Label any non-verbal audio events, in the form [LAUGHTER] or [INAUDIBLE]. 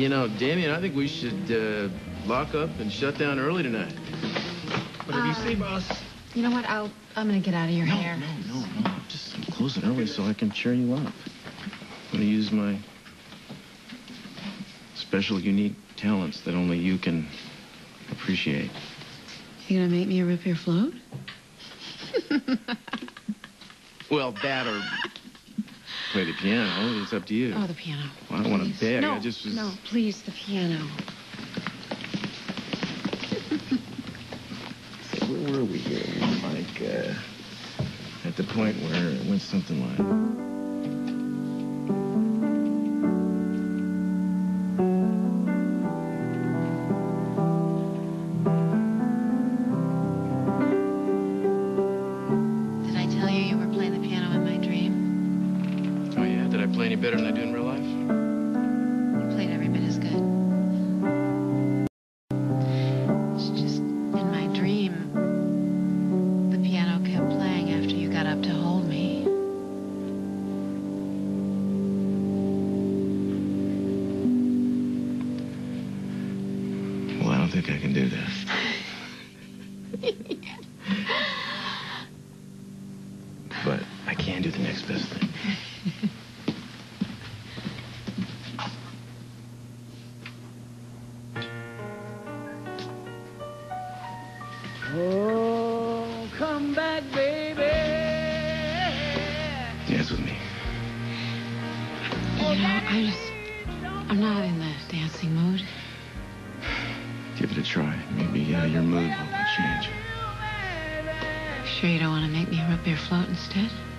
You know, Damien, I think we should uh, lock up and shut down early tonight. Whatever you say, boss. You know what? I'll, I'm going to get out of your No, hair. no, no, no. Just close it early so I can cheer you up. I'm going to use my special, unique talents that only you can appreciate. You going to make me rip your float? [LAUGHS] Well, that or play the piano. It's up to you. Oh, the piano. Well, I don't want to beg. No, I just was... no, please, the piano. [LAUGHS] So where were we here? Like, uh, at the point where it went something like... play any better than I do in real life? You played every bit as good. It's just in my dream, the piano kept playing after you got up to hold me. Well, I don't think I can do that. [LAUGHS] come back, baby. Dance with me. You know, I just, I'm not in the dancing mood. Give it a try. Maybe uh, your mood will change. Sure you don't want to make me rip your float instead? Child, you never